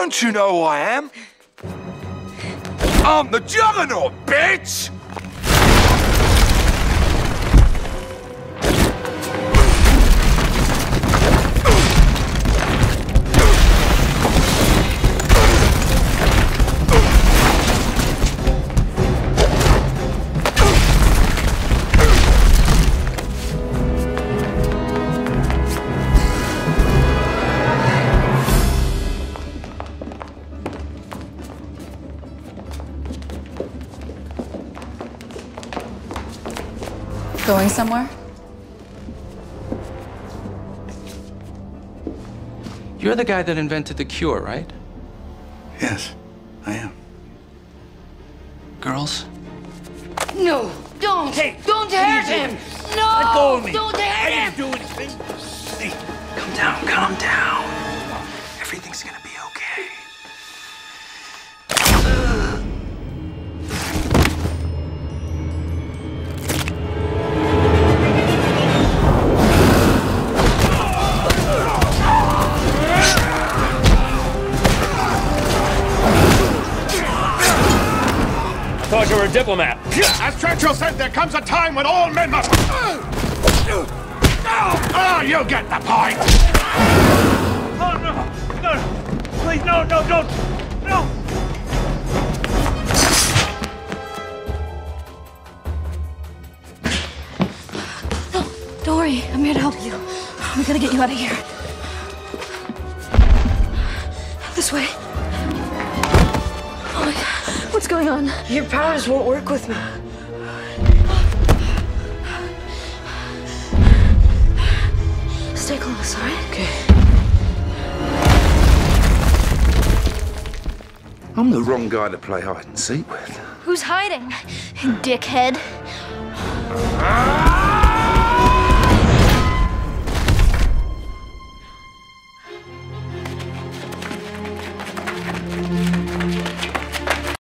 Don't you know who I am? I'm the Juggernaut, bitch! Going somewhere? You're the guy that invented the cure, right? Yes, I am. Girls? No, don't. Hey, don't hurt him. No, Let go of me. don't hurt thought you were a diplomat. As Churchill said, there comes a time when all men must. Oh, you get the point. Oh no, no, no. please, no, no, don't, no. Don't worry, I'm here to help you. We gotta get you out of here. This way. My god, what's going on? Your powers won't work with me. Stay close, alright? Okay. I'm the wrong guy to play hide and seek with. Who's hiding? Dickhead. Ah!